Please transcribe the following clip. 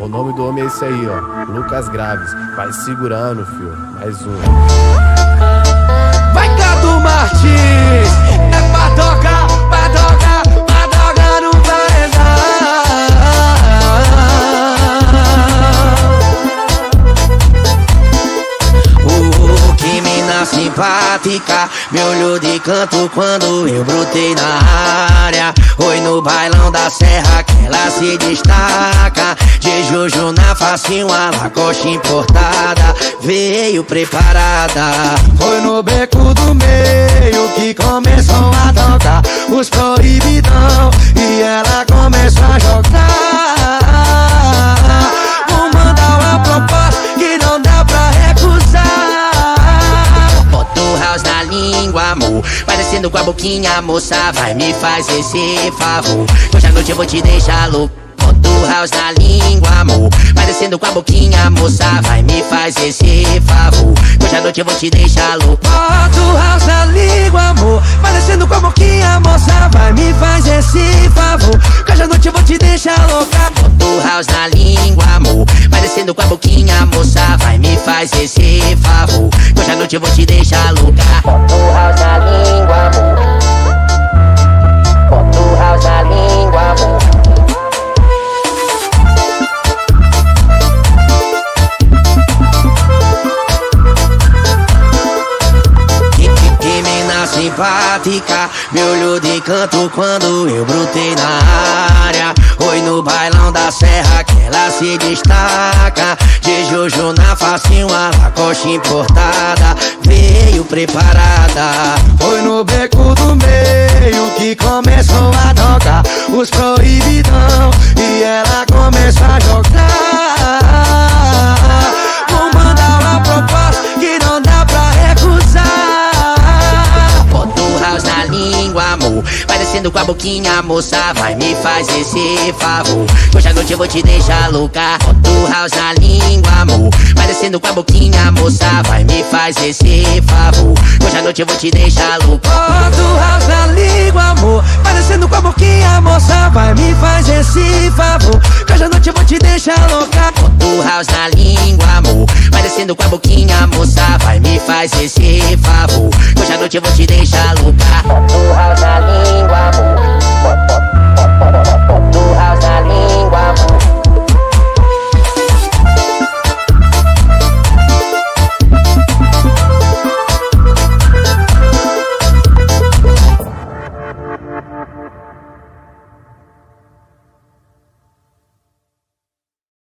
O nome do homem é esse aí, ó. Lucas Graves. Vai segurando, filho. Mais um. Simpática, me olhou de canto quando eu brotei na área. Oi no bailão da serra que ela se destaca. De Juju na face, uma lacoste importada. Veio preparada. Foi no beco Descendo com a boquinha, moça. Vai me faz esse favor. Hoje à noite eu vou te deixar louco. Bota o house na língua, amor. Vai descendo com a boquinha, moça. Vai me faz esse favor. Hoje à noite eu vou te deixar louco. Bota o house na língua, amor. Vai descendo com a boquinha, moça. Vai me faz esse favor. Hoje à noite eu vou te deixar louca. Bota o house na língua, amor. Vai descendo com a boquinha, moça. Vai me faz esse favor. Hoje à noite eu vou te deixar simpática Me olhou de canto quando eu brotei na área. Oi no bailão da serra que ela se destaca. De Jojo na face, uma lacoste importada. Veio preparada. Foi no beco do meio que começou a tocar Os Descendo com a boquinha, moça Vai me faz esse favor. Hoje à noite eu vou te deixar louca Bota o house na língua, amor. Vai descendo com a boquinha, moça Vai me faz esse favor. Hoje à noite eu vou te deixar louca. Bota o house na língua, amor. Vai descendo com a boquinha, moça Vai me faz esse favor. Hoje à noite eu vou te deixar louca. Bota o house na língua, amor. Vai descendo com a boquinha, moça Vai me faz esse favor. Hoje à noite eu vou te deixar